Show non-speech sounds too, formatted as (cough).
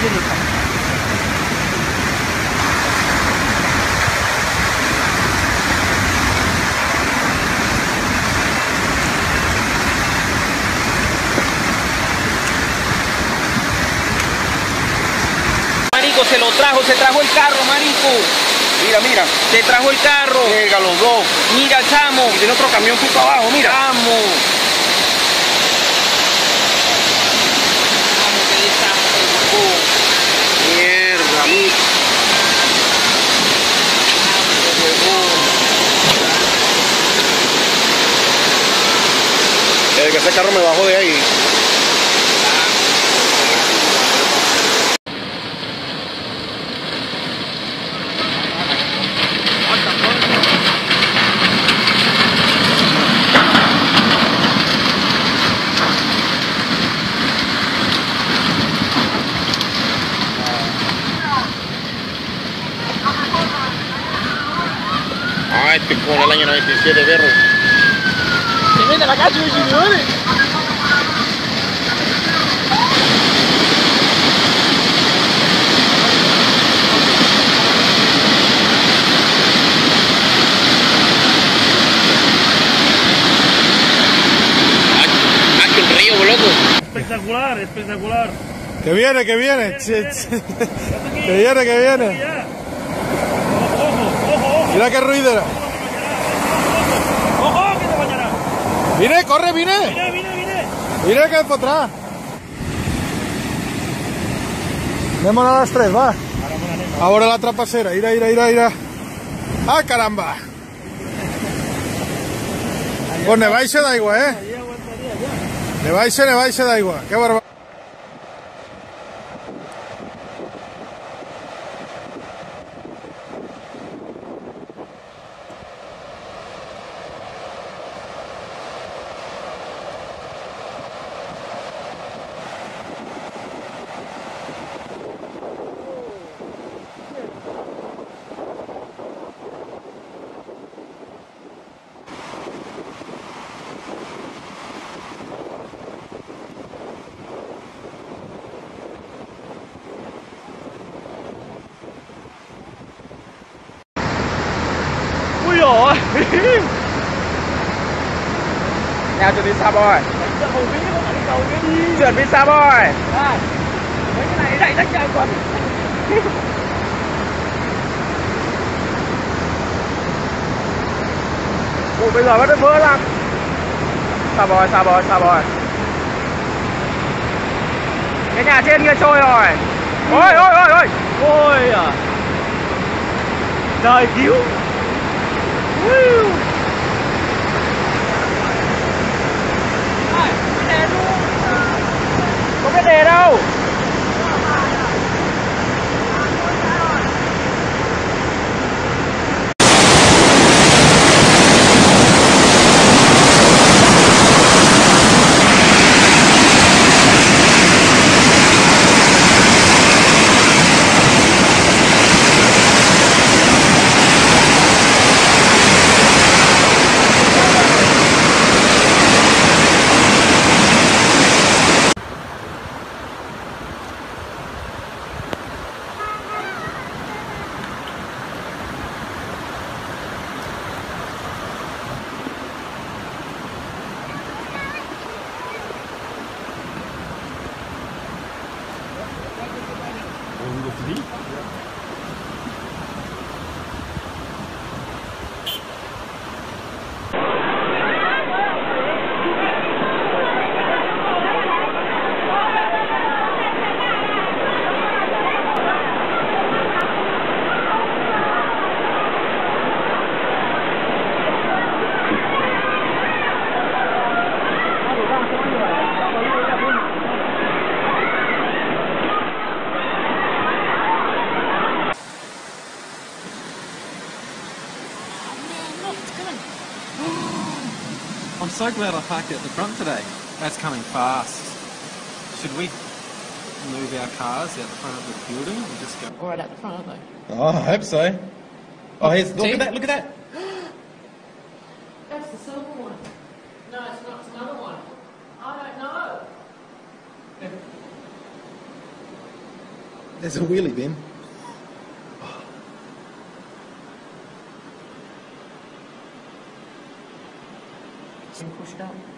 clínica. se lo trajo, se trajo el carro, marico. Mira, mira. Se trajo el carro. Mira, los dos. Mira, chamo. Y el otro camión fue abajo, mira. Chamo. Que ese carro me bajó de ahí. Ah, este con el año 97, perro. Mete a la calle, que. Espectacular, espectacular. Que viene, que viene. Che, che. Que viene, que viene. Ya. Ojo, ojo, ojo, ojo. Mira qué ruidera. Ojo, que te bañará. Vine, corre, vine. Mira, mira, mira. Vine que es para atrás. Démonos a las tres, va. Ahora la trapacera. Ira, ira, ira, ira. ¡Ah, caramba! Pues neváis da igual, ¿eh? Neváis, neváis da igual. Qué barbaridad. đổ. Nhau chuẩn bị sao boy? Chuẩn bị sao boy? Mấy cái này đẩy đách trời quần Ủa bây giờ bắt đầu vỡ lắm. Sao boy, sao boy, sao boy? Cái nhà trên kia trôi rồi. Ôi, ôi, ôi, ôi. Ôi à. Trời cứu. Woo. Sim. So glad I parked at the front today. That's coming fast. Should we move our cars out the front of the building and just go right out the front, aren't they? Oh, I hope so. Oh, here's, look at that, look at that. (gasps) That's the silver one. No, it's not. It's another one. I don't know. There's a wheelie bin. 不知道。